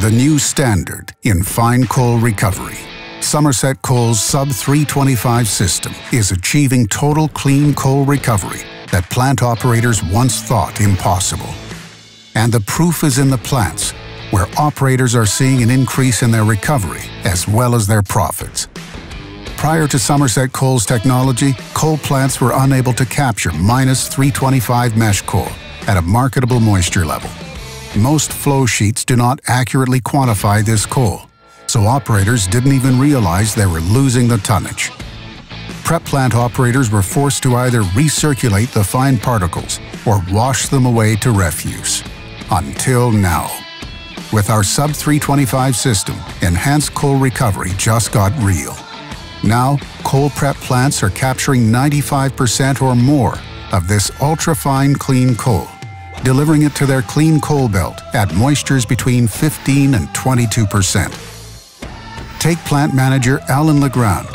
the new standard in fine coal recovery. Somerset Coal's Sub 325 system is achieving total clean coal recovery that plant operators once thought impossible. And the proof is in the plants, where operators are seeing an increase in their recovery as well as their profits. Prior to Somerset Coal's technology, coal plants were unable to capture minus 325 mesh coal at a marketable moisture level. Most flow sheets do not accurately quantify this coal, so operators didn't even realize they were losing the tonnage. Prep plant operators were forced to either recirculate the fine particles or wash them away to refuse. Until now. With our Sub 325 system, enhanced coal recovery just got real. Now, coal prep plants are capturing 95% or more of this ultra-fine clean coal, delivering it to their clean coal belt at moistures between 15 and 22%. Take plant manager Allen Legrand,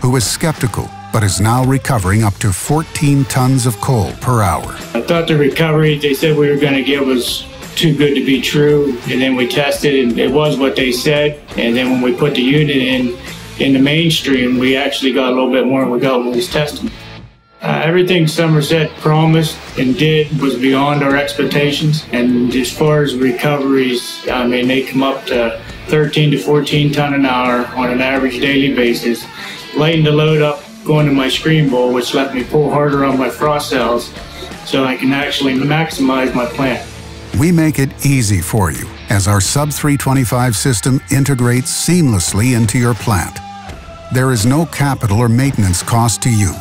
who was skeptical but is now recovering up to 14 tons of coal per hour. I thought the recovery they said we were going to get was too good to be true, and then we tested and it was what they said. And then when we put the unit in, in the mainstream, we actually got a little bit more than we got when we was. Uh, everything Somerset promised and did was beyond our expectations. And as far as recoveries, I mean, they come up to 13 to 14 ton an hour on an average daily basis. Lighten the load up going to my screen bowl, which let me pull harder on my froth cells so I can actually maximize my plant. We make it easy for you as our Sub 325 system integrates seamlessly into your plant. There is no capital or maintenance cost to you.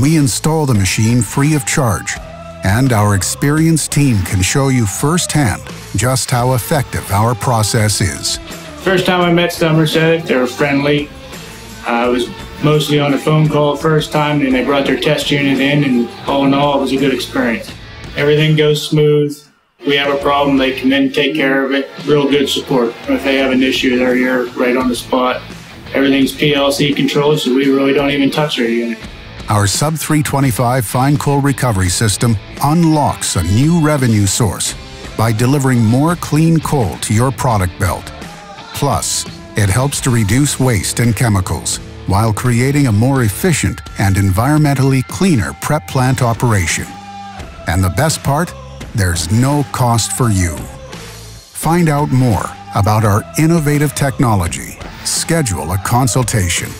We install the machine free of charge, and our experienced team can show you firsthand just how effective our process is. First time I met Somerset, they were friendly. I was mostly on a phone call first time, and they brought their test unit in, and all in all, it was a good experience. Everything goes smooth. We have a problem, they come in, take care of it. Real good support. If they have an issue, they're here right on the spot. Everything's PLC controlled, so we really don't even touch our unit. Our Sub 325 fine coal recovery system unlocks a new revenue source by delivering more clean coal to your product belt. Plus, it helps to reduce waste and chemicals while creating a more efficient and environmentally cleaner prep plant operation. And the best part? There's no cost for you. Find out more about our innovative technology schedule a consultation.